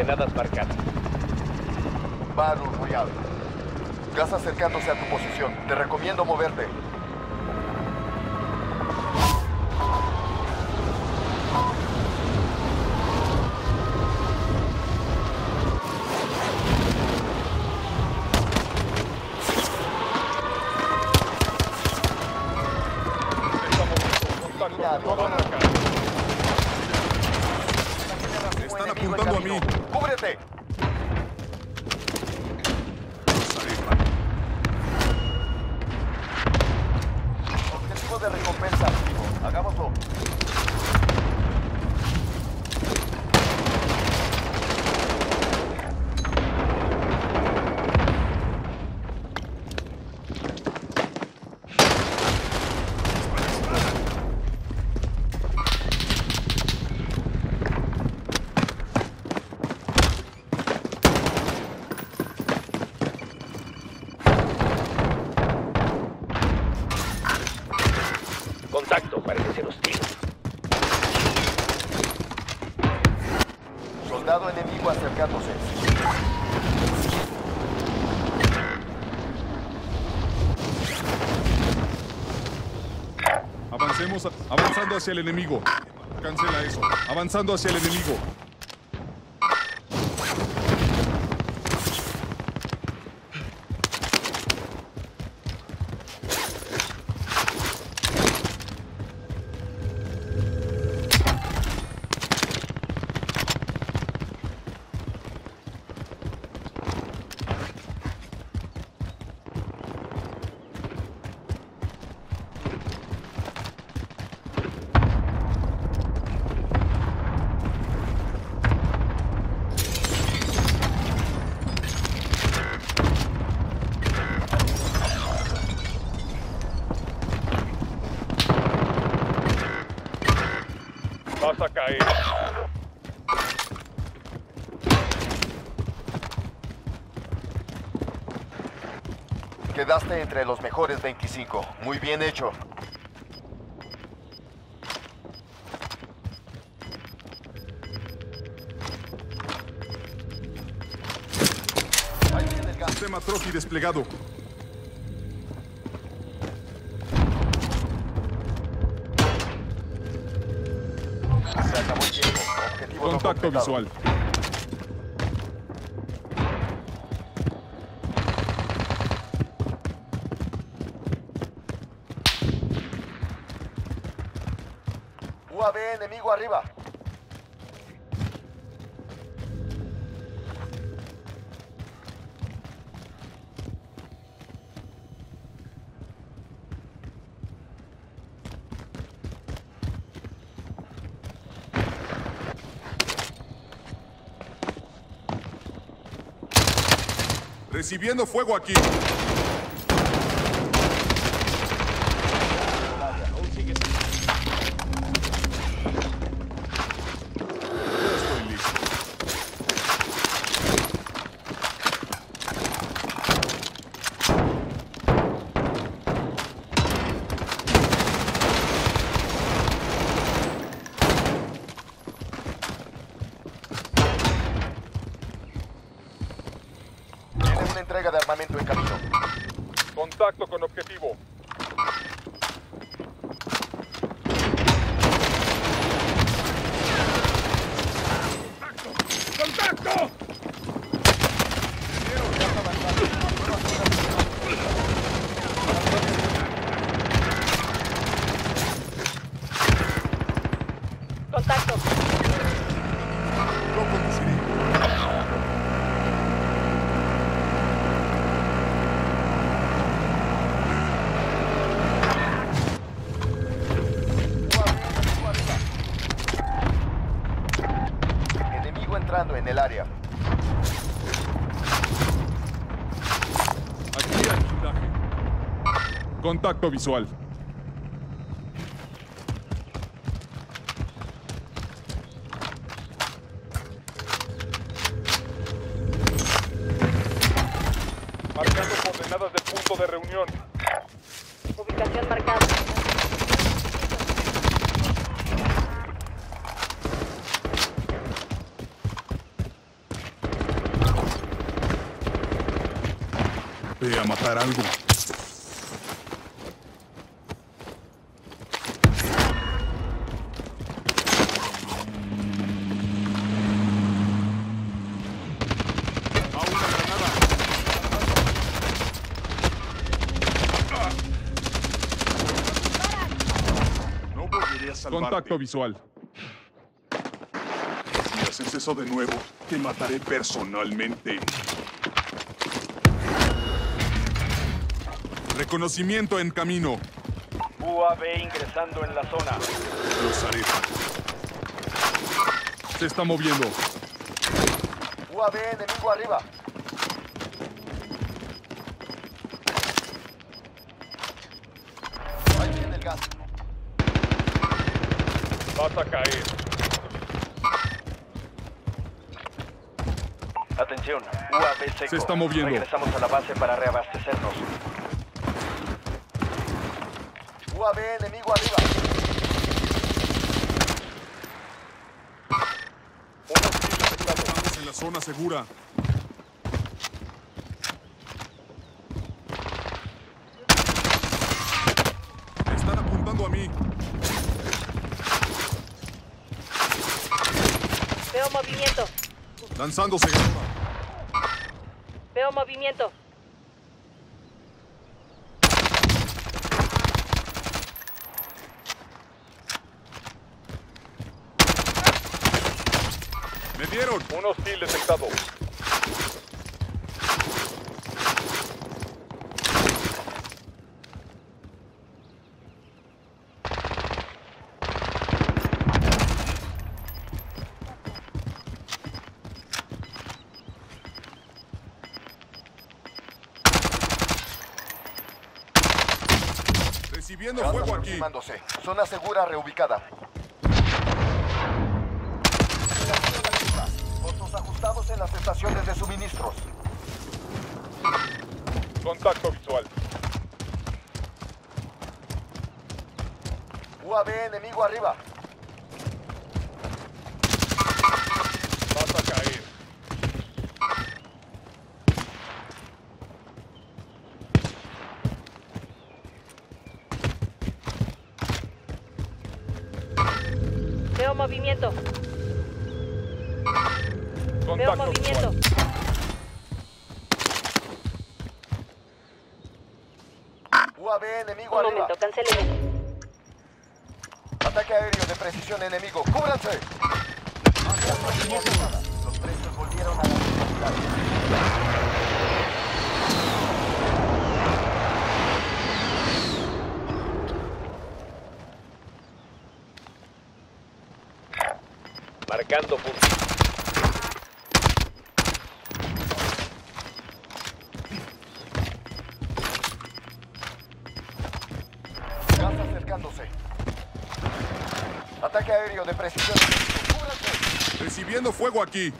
Coordenadas marcadas. Battle Royale. Gas acercándose a tu posición. Te recomiendo moverte. Avanzando hacia el enemigo. Cancela eso. Avanzando hacia el enemigo. Vas a caer. Quedaste entre los mejores 25. Muy bien hecho. Ahí viene el gas. Sistema Trophy desplegado. Contacto completado. visual. UAV enemigo arriba. Recibiendo fuego aquí. Contacto visual. Marcando coordenadas de punto de reunión. Ubicación marcada. Voy a matar algo. Salvarte. Contacto visual. Si haces eso de nuevo, te mataré personalmente. Reconocimiento en camino. UAV ingresando en la zona. Los haré. Se está moviendo. UAV enemigo arriba. Vas a caer. Atención, UAV seco. Se está moviendo. Regresamos a la base para reabastecernos. UAV enemigo arriba. Estamos en la zona segura. Veo movimiento. Lanzándose. Veo movimiento. Me dieron. Un hostil detectado. Gas fuego aquí. Zona segura reubicada. Costos ajustados en las estaciones de suministros. Contacto visual. UAV enemigo arriba. Vas a caer. Veo movimiento. Veo movimiento. visual. UAV enemigo Un arriba. momento, cancelemos. Ataque aéreo de precisión enemigo. ¡Cúbranse! Los precios volvieron a la Marcando punto. Gas acercándose. Ataque aéreo de precisión. Recibiendo fuego aquí.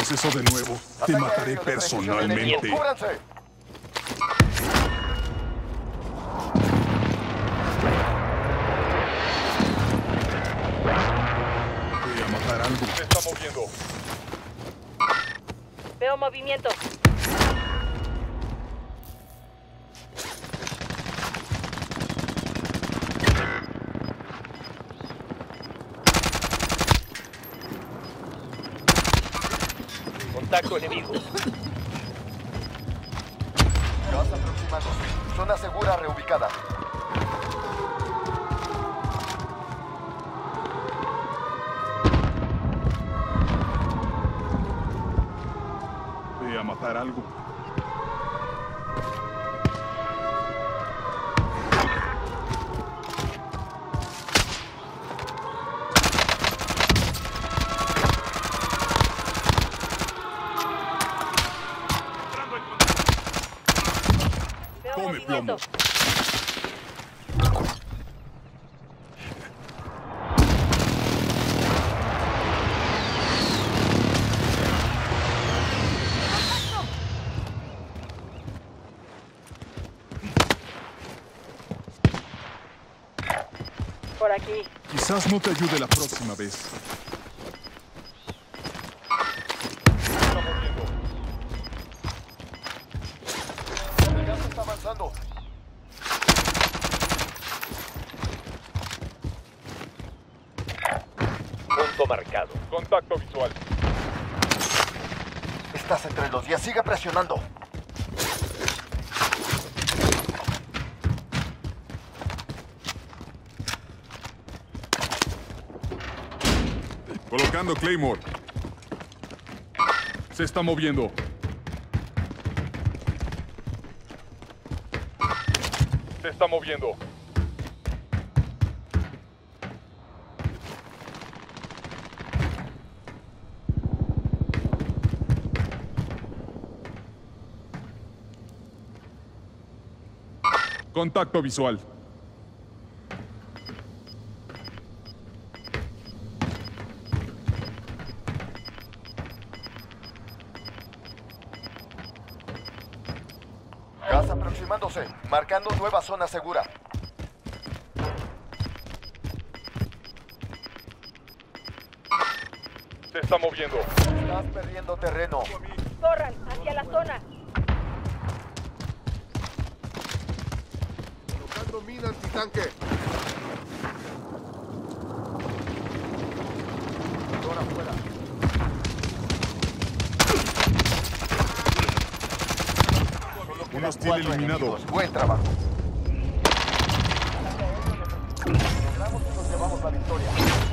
Haces eso de nuevo, te mataré personalmente. Voy a matar algo. Se está moviendo. Veo movimiento. Contacto enemigo. Gas aproximándose. Zona segura reubicada. Por aquí. Quizás no te ayude la próxima vez. Marcado. Contacto visual. Estás entre los días. Sigue presionando. Colocando Claymore. Se está moviendo. Se está moviendo. Contacto visual. Gas aproximándose. Marcando nueva zona segura. Se está moviendo. Estás perdiendo terreno. Corran hacia la zona. Mina antitanque. Zona fuera. Un hostil eliminado. enemigos. Buen trabajo. Logramos y nos llevamos la victoria.